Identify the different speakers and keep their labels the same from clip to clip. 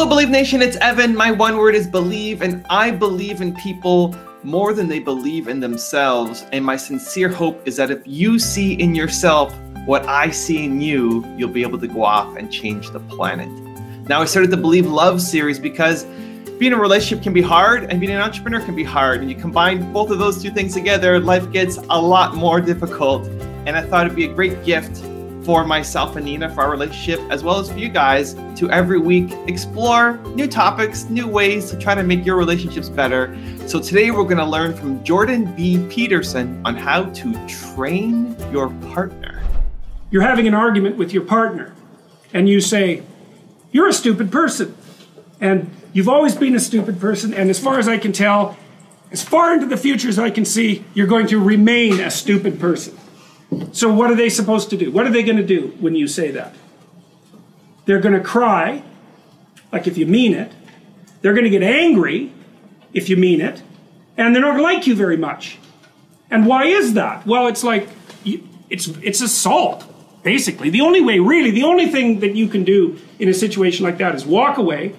Speaker 1: Hello, Believe Nation. It's Evan. My one word is believe, and I believe in people more than they believe in themselves. And my sincere hope is that if you see in yourself what I see in you, you'll be able to go off and change the planet. Now, I started the Believe Love series because being in a relationship can be hard and being an entrepreneur can be hard. And you combine both of those two things together, life gets a lot more difficult. And I thought it'd be a great gift for myself and Nina for our relationship, as well as for you guys to every week explore new topics, new ways to try to make your relationships better. So today we're going to learn from Jordan B. Peterson on how to train your partner.
Speaker 2: You're having an argument with your partner, and you say, You're a stupid person. And you've always been a stupid person, and as far as I can tell, as far into the future as I can see, you're going to remain a stupid person. So, what are they supposed to do? What are they going to do when you say that? They're going to cry, like if you mean it. They're going to get angry, if you mean it. And they're not going to like you very much. And why is that? Well, it's like, it's, it's assault, basically. The only way, really, the only thing that you can do in a situation like that is walk away,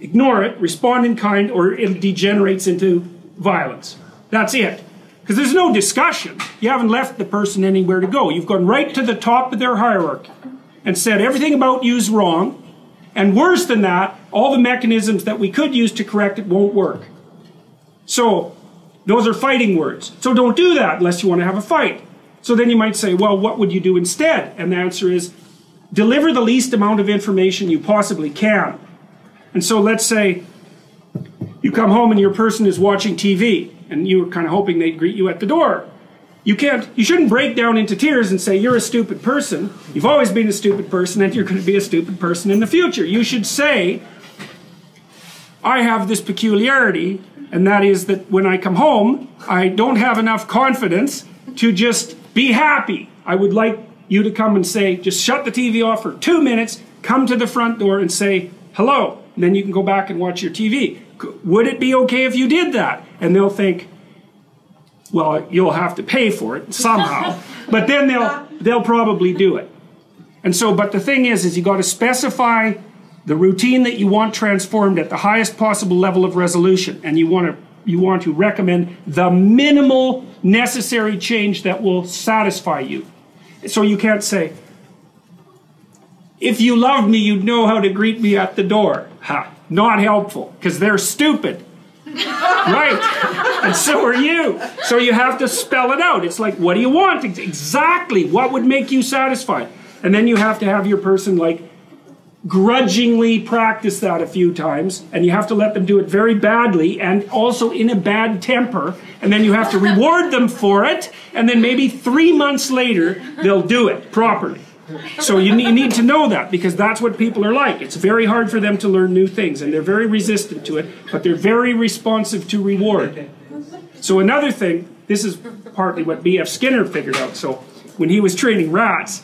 Speaker 2: ignore it, respond in kind, or it degenerates into violence. That's it. Because there's no discussion. You haven't left the person anywhere to go. You've gone right to the top of their hierarchy and said everything about you is wrong. And worse than that, all the mechanisms that we could use to correct it won't work. So, those are fighting words. So don't do that unless you want to have a fight. So then you might say, well, what would you do instead? And the answer is, deliver the least amount of information you possibly can. And so let's say you come home and your person is watching TV and you were kind of hoping they'd greet you at the door. You can't, you shouldn't break down into tears and say, You're a stupid person. You've always been a stupid person, and you're going to be a stupid person in the future. You should say, I have this peculiarity, and that is that when I come home, I don't have enough confidence to just be happy. I would like you to come and say, Just shut the TV off for two minutes, come to the front door and say, Hello. And then you can go back and watch your TV. Would it be okay if you did that? And they'll think, well, you'll have to pay for it somehow. but then they'll they'll probably do it. And so, but the thing is, is you got to specify the routine that you want transformed at the highest possible level of resolution, and you want to you want to recommend the minimal necessary change that will satisfy you. So you can't say, if you loved me, you'd know how to greet me at the door. Ha, not helpful, because they're stupid. Right. And so are you. So you have to spell it out. It's like, what do you want? Exactly. What would make you satisfied? And then you have to have your person like grudgingly practice that a few times and you have to let them do it very badly and also in a bad temper and then you have to reward them for it and then maybe three months later they'll do it properly so you need to know that because that's what people are like. It's very hard for them to learn new things and they're very resistant to it, but they're very responsive to reward. So another thing, this is partly what B.F. Skinner figured out. So when he was training rats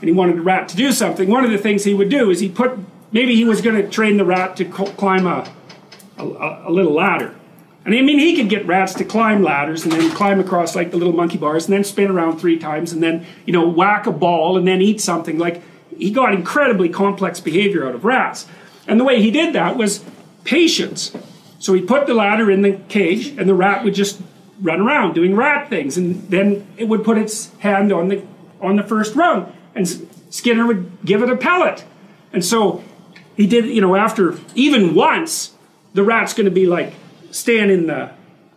Speaker 2: and he wanted a rat to do something, one of the things he would do is he put, maybe he was going to train the rat to climb a, a, a little ladder. And I mean, he could get rats to climb ladders and then climb across like the little monkey bars and then spin around three times and then, you know, whack a ball and then eat something. Like, he got incredibly complex behavior out of rats. And the way he did that was patience. So he put the ladder in the cage and the rat would just run around doing rat things. And then it would put its hand on the, on the first rung and Skinner would give it a pellet. And so he did, you know, after even once, the rat's going to be like, stand in the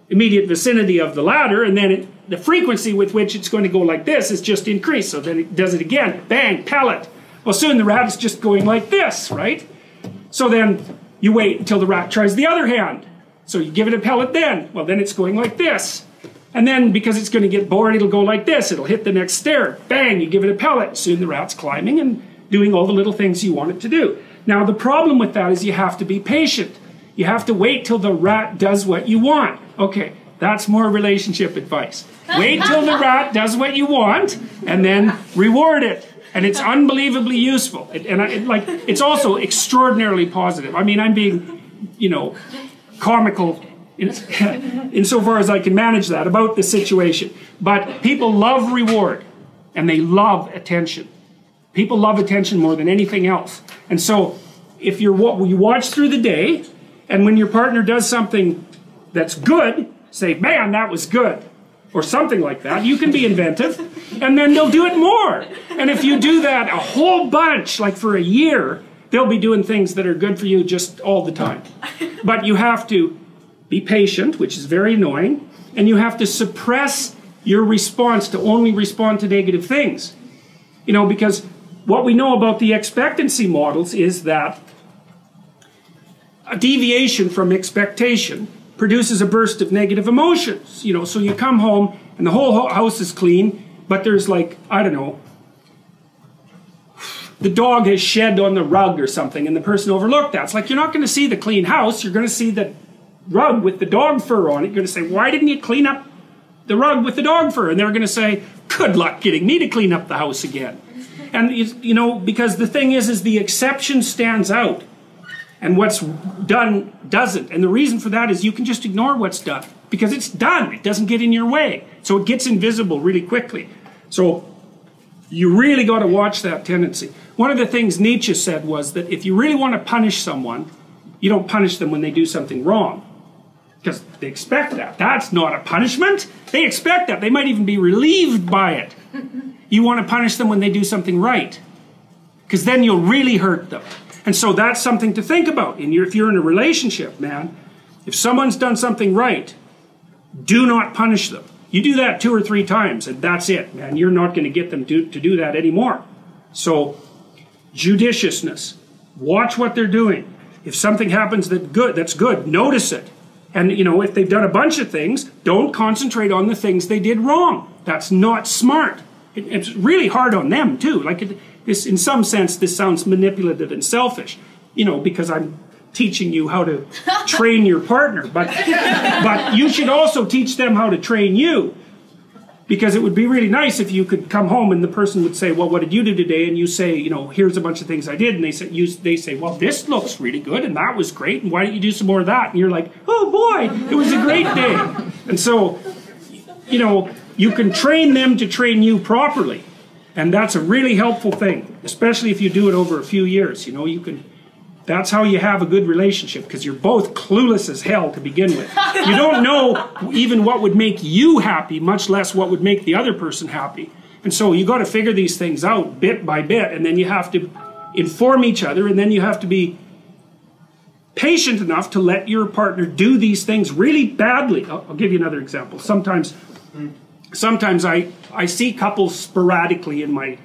Speaker 2: immediate vicinity of the ladder, and then it, the frequency with which it's going to go like this is just increased. So then it does it again, bang, pellet. Well, soon the rat is just going like this, right? So then you wait until the rat tries the other hand. So you give it a pellet then. Well, then it's going like this. And then because it's going to get bored, it'll go like this. It'll hit the next stair. Bang, you give it a pellet. Soon the rat's climbing and doing all the little things you want it to do. Now, the problem with that is you have to be patient. You have to wait till the rat does what you want. Okay, that's more relationship advice. Wait till the rat does what you want and then reward it. And it's unbelievably useful. And I, it, like, it's also extraordinarily positive. I mean, I'm being, you know, comical in, insofar as I can manage that about the situation. But people love reward and they love attention. People love attention more than anything else. And so if you're what you watch through the day, and when your partner does something that's good, say, "Man, that was good," or something like that. You can be inventive, and then they'll do it more. And if you do that a whole bunch, like for a year, they'll be doing things that are good for you just all the time. But you have to be patient, which is very annoying, and you have to suppress your response to only respond to negative things. You know, because what we know about the expectancy models is that a deviation from expectation produces a burst of negative emotions. You know, so you come home and the whole house is clean, but there's like, I don't know, the dog has shed on the rug or something and the person overlooked that. It's like you're not going to see the clean house, you're going to see the rug with the dog fur on it. You're going to say, Why didn't you clean up the rug with the dog fur? And they're going to say, Good luck getting me to clean up the house again. And you know, because the thing is, is the exception stands out, and what's done doesn't. And the reason for that is you can just ignore what's done because it's done. It doesn't get in your way, so it gets invisible really quickly. So you really got to watch that tendency. One of the things Nietzsche said was that if you really want to punish someone, you don't punish them when they do something wrong. Because they expect that. That's not a punishment. They expect that. They might even be relieved by it. You want to punish them when they do something right. Because then you'll really hurt them. And so that's something to think about. And if you're in a relationship, man, if someone's done something right, do not punish them. You do that two or three times, and that's it, man. You're not going to get them to, to do that anymore. So, judiciousness. Watch what they're doing. If something happens that good, that's good, notice it. And you know, if they've done a bunch of things, don't concentrate on the things they did wrong. That's not smart. It, it's really hard on them too. Like it, this, in some sense, this sounds manipulative and selfish. You know, because I'm teaching you how to train your partner, but but you should also teach them how to train you. Because it would be really nice if you could come home and the person would say, "Well, what did you do today?" And you say, "You know, here's a bunch of things I did." And they say, "You," they say, "Well, this looks really good, and that was great, and why don't you do some more of that?" And you're like, "Oh boy, it was a great day." And so, you know, you can train them to train you properly, and that's a really helpful thing, especially if you do it over a few years. You know, you can that's how you have a good relationship because you're both clueless as hell to begin with. You don't know even what would make you happy, much less what would make the other person happy. And so you got to figure these things out bit by bit, and then you have to inform each other, and then you have to be patient enough to let your partner do these things really badly. I'll, I'll give you another example. Sometimes, sometimes I, I see couples sporadically in my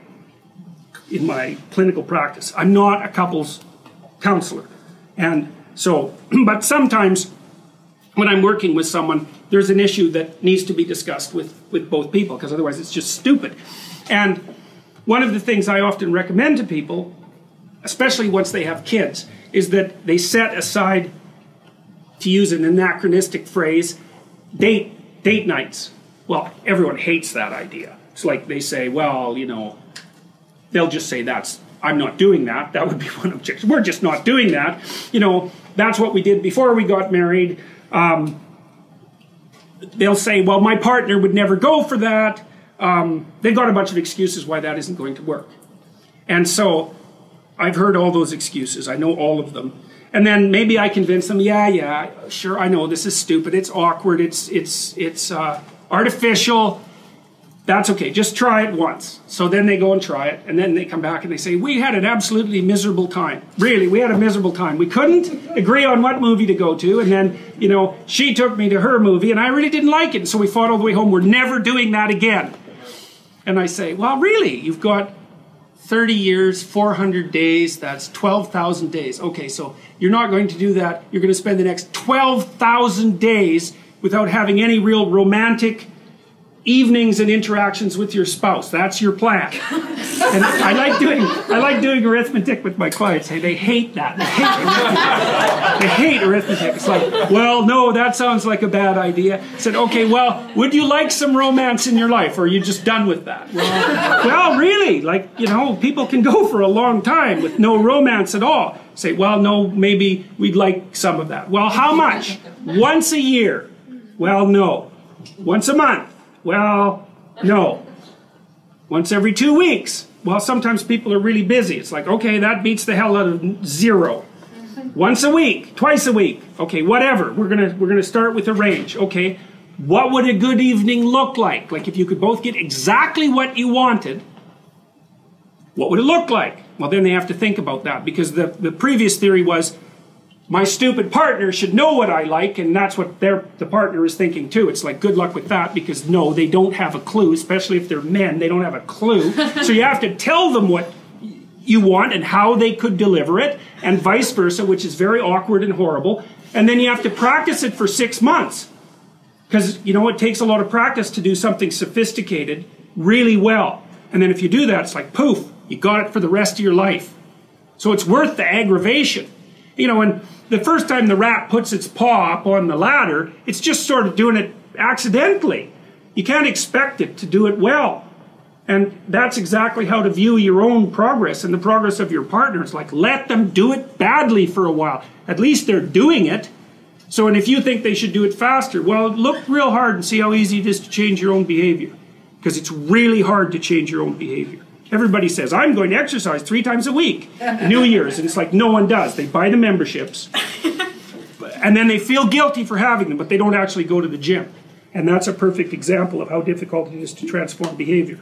Speaker 2: in my clinical practice. I'm not a couples counselor. And so, but sometimes when I'm working with someone, there's an issue that needs to be discussed with, with both people, because otherwise it's just stupid. And one of the things I often recommend to people, especially once they have kids, is that they set aside, to use an anachronistic phrase, date, date nights. Well, everyone hates that idea. It's like they say, well, you know, they'll just say that's I'm not doing that. That would be one objection. We're just not doing that. You know, that's what we did before we got married. Um, they'll say, well, my partner would never go for that. Um, they've got a bunch of excuses why that isn't going to work. And so I've heard all those excuses. I know all of them. And then maybe I convince them, yeah, yeah, sure, I know this is stupid. It's awkward. It's it's it's uh, artificial. That's okay. Just try it once. So then they go and try it, and then they come back and they say, We had an absolutely miserable time. Really, we had a miserable time. We couldn't agree on what movie to go to, and then, you know, she took me to her movie, and I really didn't like it, so we fought all the way home. We're never doing that again. And I say, Well, really? You've got 30 years, 400 days, that's 12,000 days. Okay, so you're not going to do that. You're going to spend the next 12,000 days without having any real romantic evenings and interactions with your spouse. That's your plan. And I like doing I like doing arithmetic with my clients. Hey, they hate that. They hate arithmetic. They hate arithmetic. It's like, well, no, that sounds like a bad idea. I said, okay, well, would you like some romance in your life, or are you just done with that? Well, well, really, like you know, people can go for a long time with no romance at all. Say, well, no, maybe we'd like some of that. Well, how much? Once a year. Well, no. Once a month. Well, no. Once every two weeks. Well, sometimes people are really busy. It's like, okay, that beats the hell out of zero. Once a week, twice a week. Okay, whatever. We're gonna we're gonna start with a range. Okay, what would a good evening look like? Like if you could both get exactly what you wanted, what would it look like? Well, then they have to think about that because the, the previous theory was my stupid partner should know what I like, and that's what their the partner is thinking too. It's like good luck with that because no, they don't have a clue, especially if they're men. They don't have a clue. so you have to tell them what you want and how they could deliver it, and vice versa, which is very awkward and horrible. And then you have to practice it for six months. Because, you know, it takes a lot of practice to do something sophisticated really well. And then if you do that, it's like poof, you got it for the rest of your life. So it's worth the aggravation. You know, and the first time the rat puts its paw up on the ladder, it's just sort of doing it accidentally. You can't expect it to do it well. And that's exactly how to view your own progress and the progress of your partners. Like, let them do it badly for a while. At least they're doing it. So, and if you think they should do it faster, well, look real hard and see how easy it is to change your own behavior. Because it's really hard to change your own behavior. Everybody says, I'm going to exercise three times a week, New Year's. And it's like, no one does. They buy the memberships. and then they feel guilty for having them, but they don't actually go to the gym. And that's a perfect example of how difficult it is to transform behavior.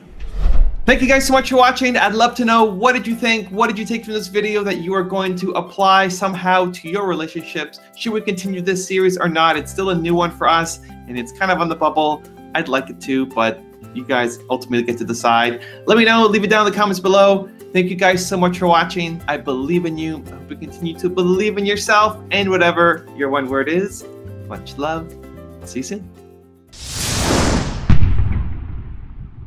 Speaker 1: Thank you guys so much for watching. I'd love to know what did you think? What did you take from this video that you are going to apply somehow to your relationships? Should we continue this series or not? It's still a new one for us and it's kind of on the bubble. I'd like it to, but you guys ultimately get to decide. Let me know. Leave it down in the comments below. Thank you guys so much for watching. I believe in you. I hope you continue to believe in yourself and whatever your one word is. Much love. See you soon.